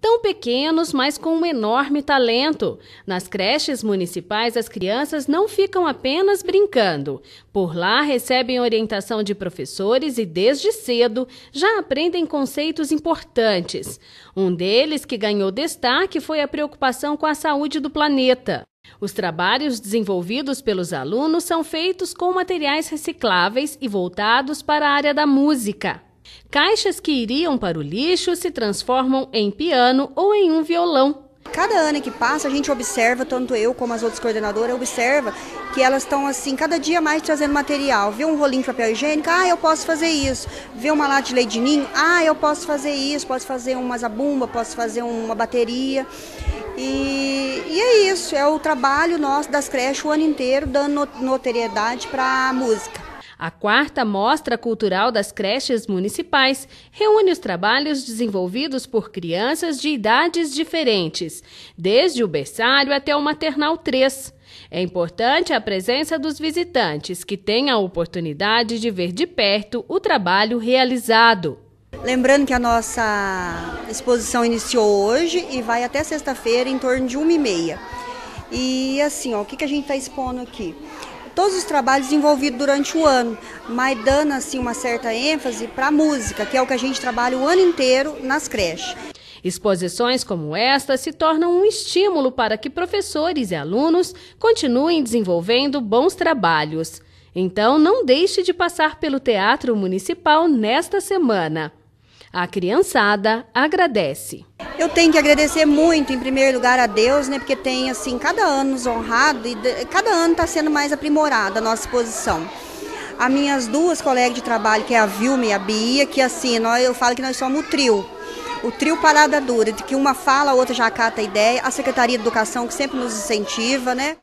Tão pequenos, mas com um enorme talento. Nas creches municipais, as crianças não ficam apenas brincando. Por lá, recebem orientação de professores e, desde cedo, já aprendem conceitos importantes. Um deles que ganhou destaque foi a preocupação com a saúde do planeta. Os trabalhos desenvolvidos pelos alunos são feitos com materiais recicláveis e voltados para a área da música. Caixas que iriam para o lixo se transformam em piano ou em um violão. Cada ano que passa, a gente observa, tanto eu como as outras coordenadoras, observa que elas estão assim, cada dia mais trazendo material. Vê um rolinho de papel higiênico, ah, eu posso fazer isso. Vê uma lata de leite de ninho, ah, eu posso fazer isso, posso fazer uma zabumba, posso fazer uma bateria. E, e é isso, é o trabalho nosso das creches o ano inteiro, dando notoriedade para a música. A quarta Mostra Cultural das Creches Municipais reúne os trabalhos desenvolvidos por crianças de idades diferentes, desde o berçário até o maternal 3. É importante a presença dos visitantes, que têm a oportunidade de ver de perto o trabalho realizado. Lembrando que a nossa exposição iniciou hoje e vai até sexta-feira em torno de uma e meia. E assim, ó, o que, que a gente está expondo aqui? Todos os trabalhos desenvolvidos durante o ano, mas dando assim uma certa ênfase para a música, que é o que a gente trabalha o ano inteiro nas creches. Exposições como esta se tornam um estímulo para que professores e alunos continuem desenvolvendo bons trabalhos. Então, não deixe de passar pelo Teatro Municipal nesta semana. A criançada agradece. Eu tenho que agradecer muito, em primeiro lugar, a Deus, né? Porque tem, assim, cada ano nos honrado e cada ano está sendo mais aprimorada a nossa exposição. As minhas duas colegas de trabalho, que é a Vilma e a Bia, que assim, nós, eu falo que nós somos o trio. O trio Parada Dura, de que uma fala, a outra já cata a ideia. A Secretaria de Educação, que sempre nos incentiva, né?